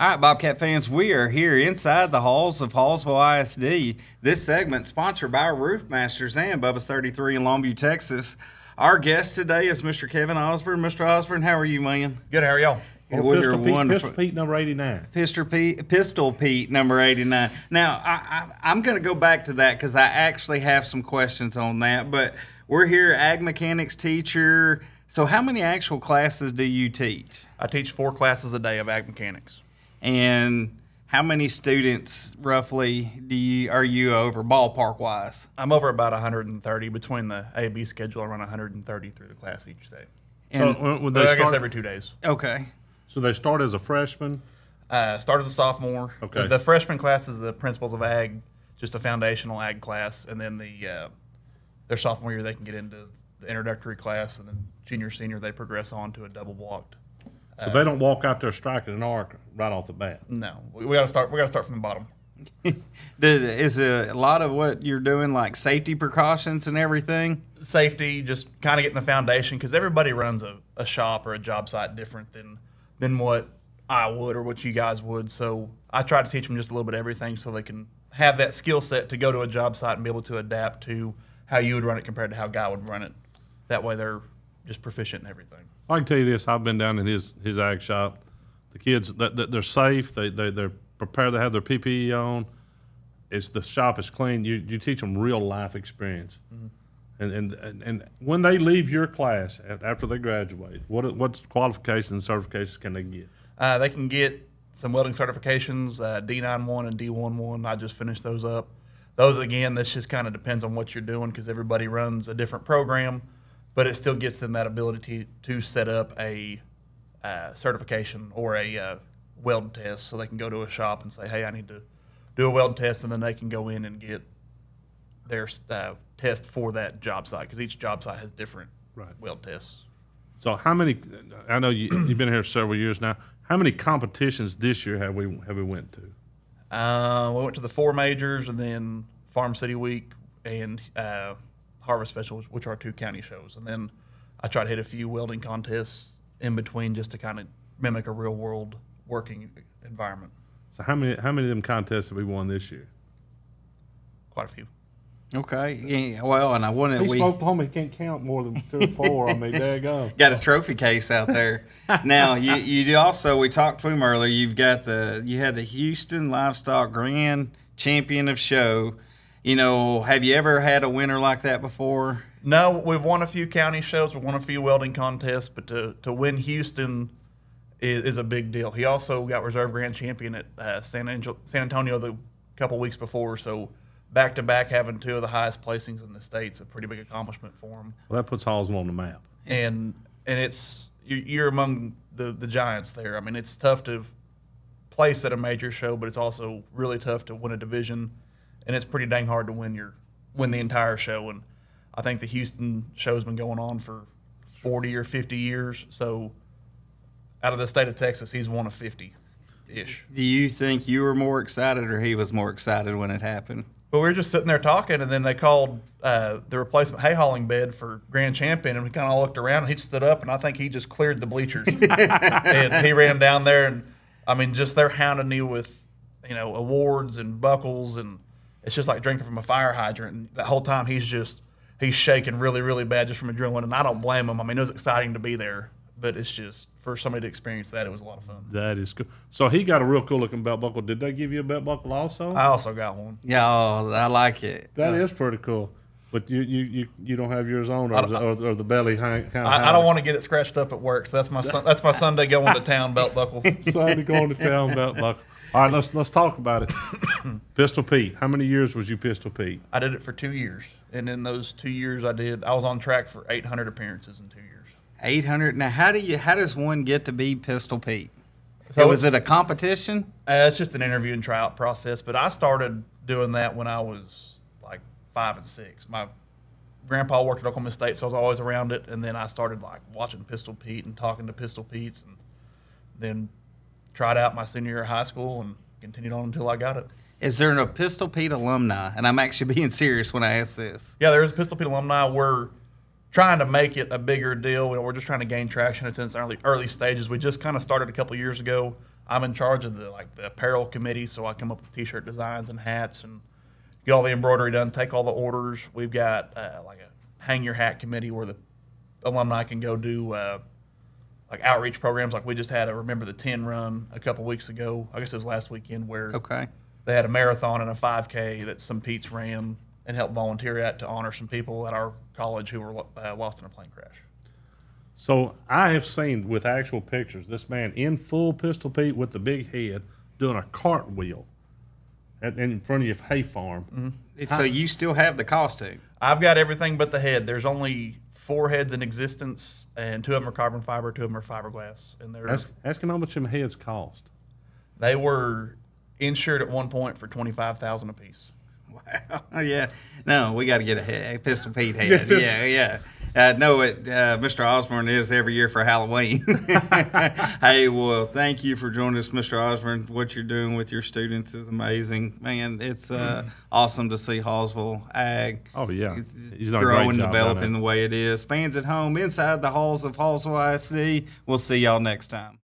All right, Bobcat fans, we are here inside the halls of Hallsville ISD. This segment sponsored by Roof Masters and Bubba's 33 in Longview, Texas. Our guest today is Mr. Kevin Osborn. Mr. Osborn, how are you, man? Good, how are y'all? Well, Well, Pistol, Pete. Pistol Pete number 89. Pistol Pete, Pistol Pete, number 89. Now, I, I, I'm going to go back to that because I actually have some questions on that. But we're here, ag mechanics teacher. So, how many actual classes do you teach? I teach four classes a day of ag mechanics. And how many students roughly do you are you over ballpark wise? I'm over about 130 between the A and B schedule. I run 130 through the class each day. And, so, when So they I guess start, every two days. okay. so they start as a freshman. Uh, start as a sophomore. Okay. The, the freshman class is the principles of ag, just a foundational ag class, and then the uh, their sophomore year they can get into the introductory class, and then junior senior they progress on to a double blocked. So they don't walk out there striking an arc right off the bat. No, we, we got to start. We got to start from the bottom. Did, is a lot of what you're doing like safety precautions and everything? safety, just kind of getting the foundation because everybody runs a, a shop or a job site different than than what I would or what you guys would. So I try to teach them just a little bit of everything so they can have that skill set to go to a job site and be able to adapt to how you would run it compared to how Guy would run it. That way they're just proficient in everything. I can tell you this: I've been down in his his ag shop. The kids, that they're safe. They they they're prepared to have their PPE on. It's the shop is clean. You you teach them real life experience. And, and, and, and when they leave your class after they graduate, what what qualifications and certifications can they get? Uh, they can get some welding certifications, uh, D91 and D11. I just finished those up. Those, again, this just kind of depends on what you're doing because everybody runs a different program, but it still gets them that ability to, to set up a uh, certification or a uh, weld test so they can go to a shop and say, hey, I need to do a weld test, and then they can go in and get their uh, test for that job site because each job site has different Right. weld tests. So how many? I know you, you've been here several years now. How many competitions this year have we have we went to? Uh, we went to the four majors and then Farm City Week and uh, Harvest Festival, which are two county shows. And then I try to hit a few welding contests in between just to kind of mimic a real world working environment. So how many how many of them contests have we won this year? Quite a few. Okay. Yeah, well, and I wanted He's we from Oklahoma. He can't count more than two or four. I mean, there you go. got a trophy case out there. now you you also we talked to him earlier. You've got the you had the Houston Livestock Grand Champion of Show. You know, have you ever had a winner like that before? No, we've won a few county shows, we've won a few welding contests, but to, to win Houston is, is a big deal. He also got reserve grand champion at uh, San, Angel, San Antonio the couple weeks before, so back to back having two of the highest placings in the state's a pretty big accomplishment for him. Well, that puts Hallsville on the map. And and it's you're among the the giants there. I mean, it's tough to place at a major show, but it's also really tough to win a division, and it's pretty dang hard to win your win the entire show. And I think the Houston show's been going on for 40 or 50 years. So out of the state of Texas, he's one of 50 ish. Do you think you were more excited or he was more excited when it happened? But we were just sitting there talking, and then they called uh, the replacement hay hauling bed for grand champion, and we kind of all looked around, and he stood up, and I think he just cleared the bleachers, and he ran down there, and I mean, just they're hounding you with, you know, awards and buckles, and it's just like drinking from a fire hydrant. And that whole time, he's just he's shaking really, really bad just from adrenaline, and I don't blame him. I mean, it was exciting to be there, but it's just for somebody to experience that, it was a lot of fun. That is cool. So he got a real cool looking belt buckle. Did they give you a belt buckle also? I also got one. Yeah, oh, I like it. That is pretty cool. But you you, you, you don't have yours on, or, or, or the belly hang, kind of. I, I don't want to get it scratched up at work, so that's my sun, that's my Sunday going to town belt buckle. Sunday going to go on the town belt buckle. All right, let's let's talk about it. Pistol Pete. How many years was you Pistol Pete? I did it for two years, and in those two years, I did. I was on track for 800 appearances in two years. 800. Now, how do you how does one get to be Pistol Pete? So was it a competition? Uh, it's just an interview and tryout process, but I started doing that when I was like five and six. My grandpa worked at Oklahoma State, so I was always around it, and then I started like watching Pistol Pete and talking to Pistol Pete's, and then tried out my senior year of high school and continued on until I got it. Is there a Pistol Pete alumni? And I'm actually being serious when I ask this. Yeah, there is a Pistol Pete alumni. We're trying to make it a bigger deal. We're just trying to gain traction. It's in its early early stages. We just kind of started a couple years ago. I'm in charge of the like the apparel committee, so I come up with t-shirt designs and hats and get all the embroidery done, take all the orders. We've got uh, like a hang your hat committee where the alumni can go do uh, like outreach programs. Like we just had a remember the ten run a couple weeks ago. I guess it was last weekend where Okay. they had a marathon and a 5K that some Pete's ran and helped volunteer at to honor some people at our college who were uh, lost in a plane crash. So I have seen with actual pictures this man in full pistol Pete with the big head doing a cartwheel at, in front of your hay farm. Mm-hmm. So you still have the costume. I've got everything but the head. There's only four heads in existence, and two of them are carbon fiber, two of them are fiberglass, and they're Ask, ask him how much them heads cost. they were insured at one point for twenty five thousand apiece. Oh yeah, no, we got to get a, head, a Pistol Pete head. Yeah, yeah, I know it. Uh, Mr. Osborn is every year for Halloween. hey, well, thank you for joining us, Mr. Osborn. What you're doing with your students is amazing, man. It's uh, awesome to see Hallsville Ag. Oh yeah, he's growing, job developing the way it is. Fans at home, inside the halls of Hallsville ISD. We'll see y'all next time.